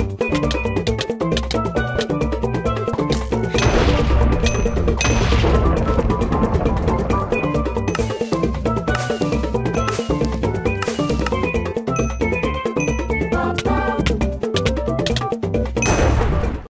you